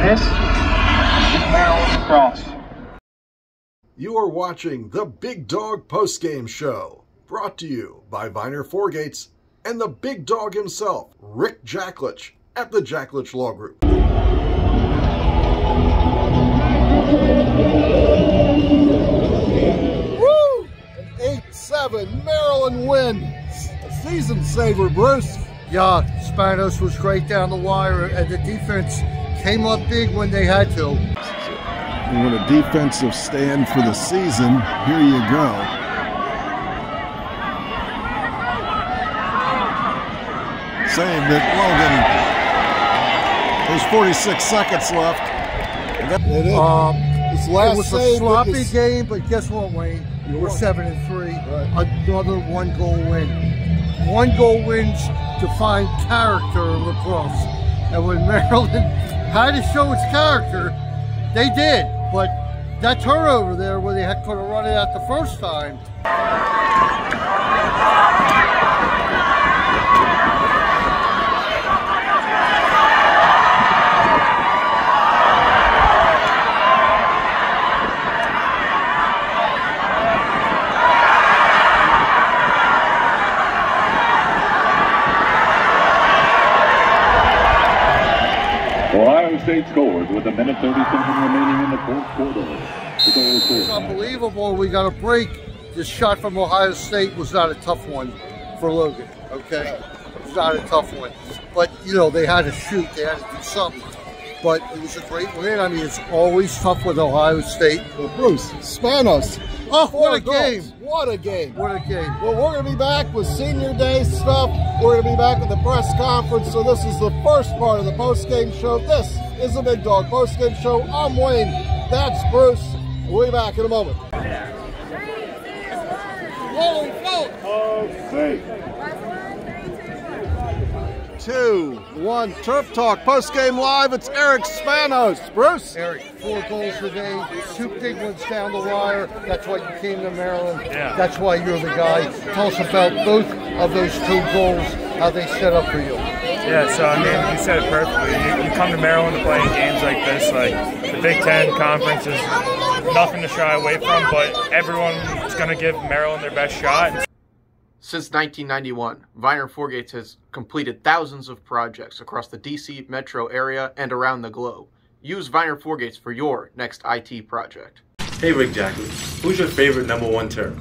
This is Maryland Cross. You are watching the Big Dog Postgame Show, brought to you by Viner Forgates and the big dog himself, Rick Jaklitsch, at the Jaklitsch Law Group. Woo! An 8-7 Maryland win. A season saver, Bruce. Yeah, Spanos was great down the wire, and the defense came up big when they had to. And with a defensive stand for the season, here you go. Saying that Logan, there's 46 seconds left. It is. Um, This last it was a sloppy game, but guess what, Wayne? We're won. seven and three. Right. Another one goal win. One goal wins define character in lacrosse. And when Maryland had to show its character, they did. But that turnover there, where they had could have run it out the first time, State scores with a minute 30 something remaining in the fourth quarter. It's unbelievable. We got a break. This shot from Ohio State was not a tough one for Logan. Okay, it was not a tough one. But you know they had to shoot. They had to do something. But it was a great win. I mean, it's always tough with Ohio State. Well, Bruce, Spanos. Oh, what a goals. game! What a game. What a game! Well, we're going to be back with senior day stuff. We're going to be back at the press conference. So this is the first part of the post-game show. This is the Big Dog post-game show. I'm Wayne. That's Bruce. We'll be back in a moment. Two, one, Terp Talk post-game live. It's Eric Spanos. Bruce. Eric, four goals today, two big ones down the wire. That's why you came to Maryland. Yeah. That's why you're the guy. Tell us about both of those two goals, how they set up for you. Yeah, so I mean, you said it perfectly. You, you come to Maryland to play in games like this, like the Big Ten conference is nothing to shy away from, but everyone is going to give Maryland their best shot. Since 1991, Viner Forgates has completed thousands of projects across the DC metro area and around the globe. Use Viner Forgates for your next IT project. Hey Rick Jaklitsch, who's your favorite number one term?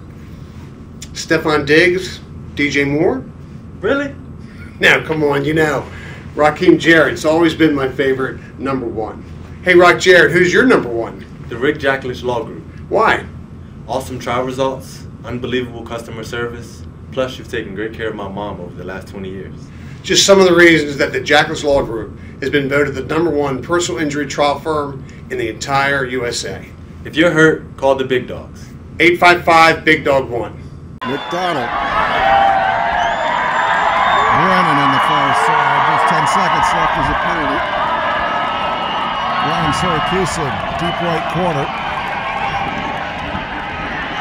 Stefon Diggs, DJ Moore. Really? Now, come on, you know, Rakim Jarrett's always been my favorite number one. Hey, Rock Jarrett, who's your number one? The Rick Jaklitsch Law Group. Why? Awesome trial results, unbelievable customer service, plus you've taken great care of my mom over the last 20 years. Just some of the reasons that the Jaklitsch Law Group has been voted the number one personal injury trial firm in the entire USA. If you're hurt, call the big dogs. 855 Big Dog 1. McDonald. Brennan on the far side. Just 10 seconds left as a penalty. Ryan Syracuse, deep right corner.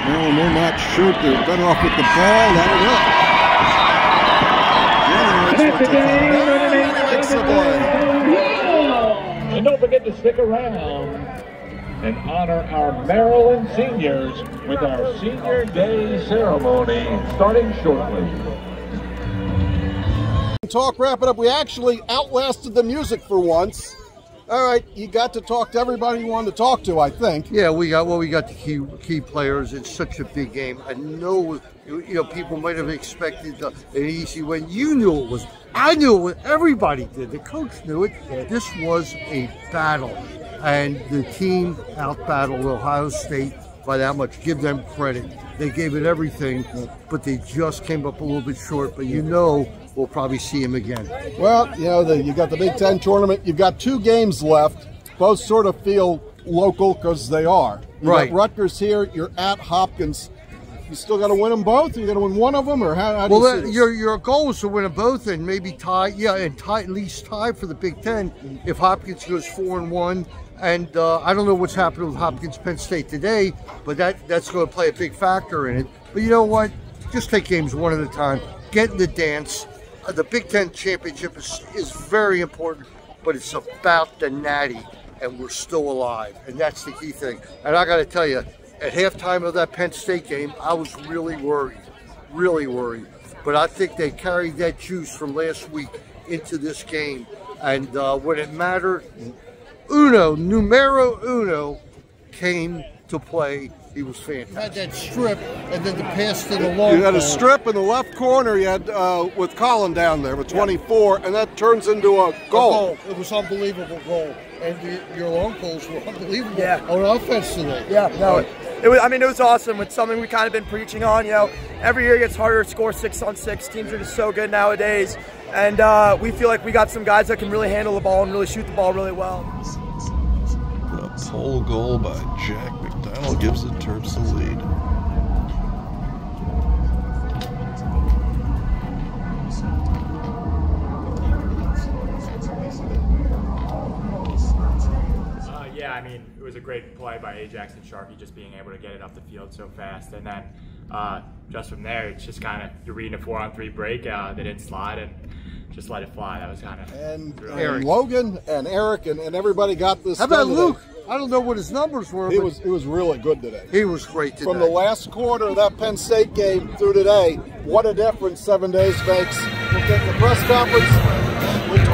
Maryland will not shoot. They're better off with the ball. That'll work. Jennings with the comeback. Makes the play. And don't forget to stick around and honor our Maryland seniors with our Senior Day ceremony starting shortly. Talk, wrap it up. We actually outlasted the music for once. All right, you got to talk to everybody you wanted to talk to, I think. Yeah, we got well, we got the key key players. It's such a big game. I know you know people might have expected an easy win. You knew it was. I knew it. Everybody did. The coach knew it. This was a battle, and the team outbattled Ohio State by that much. Give them credit. They gave it everything, but they just came up a little bit short. But you know, we'll probably see him again. Well, you know, the, you got the Big Ten tournament. You've got two games left. Both sort of feel local because they are. You Right. Rutgers here. You're at Hopkins. You still got to win them both. Or you got to win one of them, or how? how do Well, you that, your your goal is to win them both and maybe tie. Yeah, and tie at least tie for the Big Ten if Hopkins goes four and one. And uh, I don't know what's happening with Hopkins Penn State today, but that that's going to play a big factor in it. But you know what? Just take games one at a time. Get in the dance. Uh, the Big Ten championship is is very important, but it's about the natty. and we're still alive. And that's the key thing. And I got to tell you, at halftime of that Penn State game, I was really worried, really worried. But I think they carried that juice from last week into this game. And uh, when it mattered, uno, numero uno, came to play. He was fantastic. Had that strip and then the pass to the long You had a strip in the left corner. You had uh, with Colin down there with 24, and that turns into a goal. It was unbelievable goal. And the, your long poles were unbelievable Yeah. on offense today. Yeah, no, it was. I mean, it was awesome. It's something we kind of been preaching on. You know, every year it gets harder to score six on six. Teams are just so good nowadays, and uh, we feel like we got some guys that can really handle the ball and really shoot the ball really well. The pole goal by Jack McDonald gives the Terps the lead. Uh, yeah, I mean, it was a great play by Ajax and Sharkey just being able to get it up the field so fast. And then uh, just from there, it's just kind of, you're reading a four on three break. Uh, they didn't slide and just let it fly. That was kind of. And, really and Logan and Eric and, and everybody got this. How about done today. Luke? I don't know what his numbers were. He was he was really good today. he was great today. From the last quarter of that Penn State game through today, what a difference seven days makes. We'll get the press conference